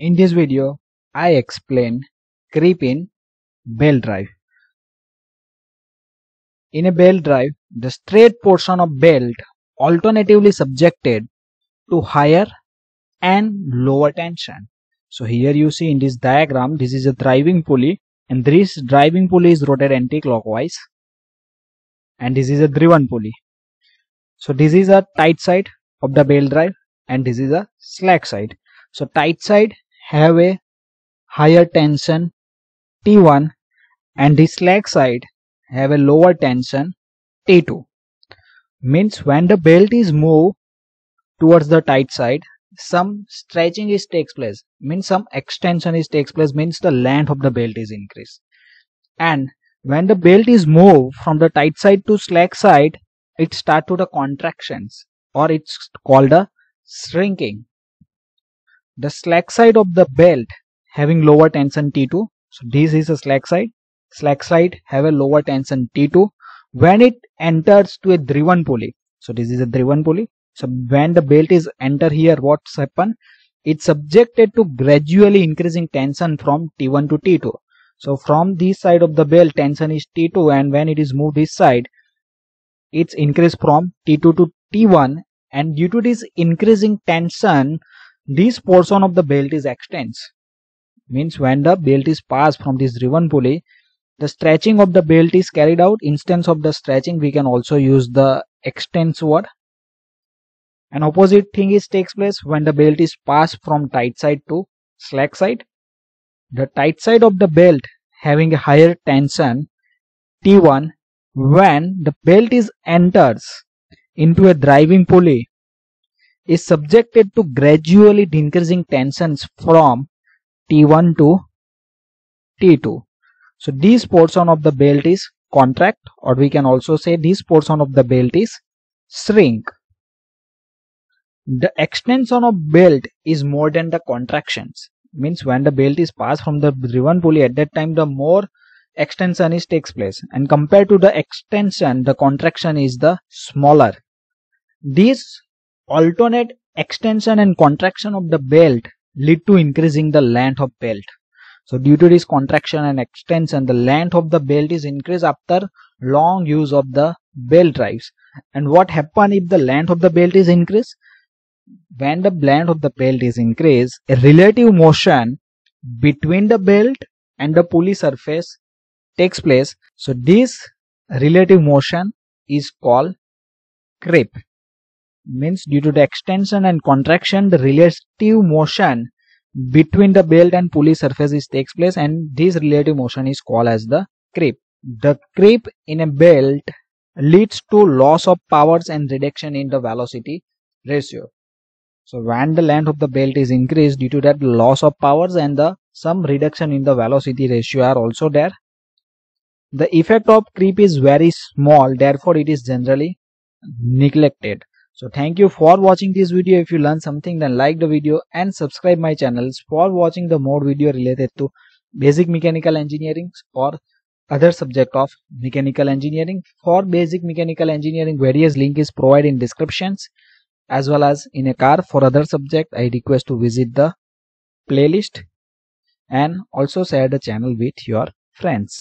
In this video, I explain creep in belt drive. In a belt drive, the straight portion of belt alternatively subjected to higher and lower tension. So here you see in this diagram, this is a driving pulley and this driving pulley is rotated anti-clockwise and this is a driven pulley. So this is a tight side of the belt drive and this is a slack side. So tight side have a higher tension T1 and the slack side have a lower tension T2 means when the belt is moved towards the tight side some stretching is takes place. Means some extension is takes place means the length of the belt is increased. And when the belt is moved from the tight side to slack side it start to the contractions or it's called a shrinking the slack side of the belt having lower tension T2 so this is a slack side. Slack side have a lower tension T2 when it enters to a driven pulley so this is a driven pulley. So when the belt is enter here what's happen? It's subjected to gradually increasing tension from T1 to T2 so from this side of the belt tension is T2 and when it is moved this side it's increased from T2 to T1 and due to this increasing tension this portion of the belt is extends. Means when the belt is passed from this driven pulley, the stretching of the belt is carried out. Instance of the stretching, we can also use the extends word. An opposite thing is takes place when the belt is passed from tight side to slack side. The tight side of the belt having a higher tension T1 when the belt is enters into a driving pulley is subjected to gradually decreasing tensions from T1 to T2. So this portion of the belt is contract or we can also say this portion of the belt is shrink. The extension of belt is more than the contractions. Means when the belt is passed from the driven pulley at that time the more extension is takes place and compared to the extension the contraction is the smaller. This alternate extension and contraction of the belt lead to increasing the length of belt. So due to this contraction and extension, the length of the belt is increased after long use of the belt drives. And what happen if the length of the belt is increased? When the length of the belt is increased, a relative motion between the belt and the pulley surface takes place. So this relative motion is called creep means due to the extension and contraction the relative motion between the belt and pulley surfaces takes place and this relative motion is called as the creep. The creep in a belt leads to loss of powers and reduction in the velocity ratio. So when the length of the belt is increased due to that loss of powers and the some reduction in the velocity ratio are also there. The effect of creep is very small therefore it is generally neglected so thank you for watching this video. If you learned something then like the video and subscribe my channels for watching the more video related to basic mechanical engineering or other subject of mechanical engineering. For basic mechanical engineering various link is provided in descriptions as well as in a car for other subject I request to visit the playlist and also share the channel with your friends.